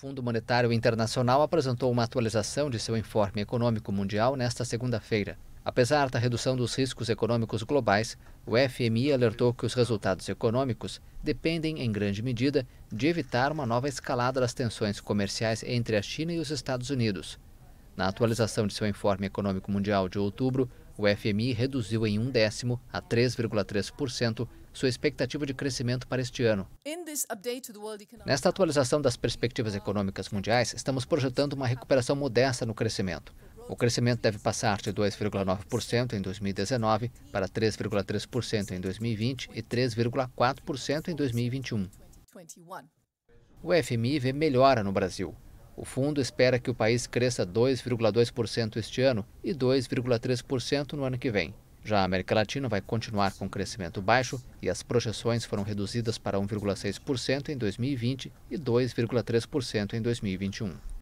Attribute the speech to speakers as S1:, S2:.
S1: Fundo Monetário Internacional apresentou uma atualização de seu informe econômico mundial nesta segunda-feira. Apesar da redução dos riscos econômicos globais, o FMI alertou que os resultados econômicos dependem, em grande medida, de evitar uma nova escalada das tensões comerciais entre a China e os Estados Unidos. Na atualização de seu informe econômico mundial de outubro, o FMI reduziu em um décimo, a 3,3%, sua expectativa de crescimento para este ano. Nesta atualização das perspectivas econômicas mundiais, estamos projetando uma recuperação modesta no crescimento. O crescimento deve passar de 2,9% em 2019 para 3,3% em 2020 e 3,4% em 2021. O FMI vê melhora no Brasil. O fundo espera que o país cresça 2,2% este ano e 2,3% no ano que vem. Já a América Latina vai continuar com crescimento baixo e as projeções foram reduzidas para 1,6% em 2020 e 2,3% em 2021.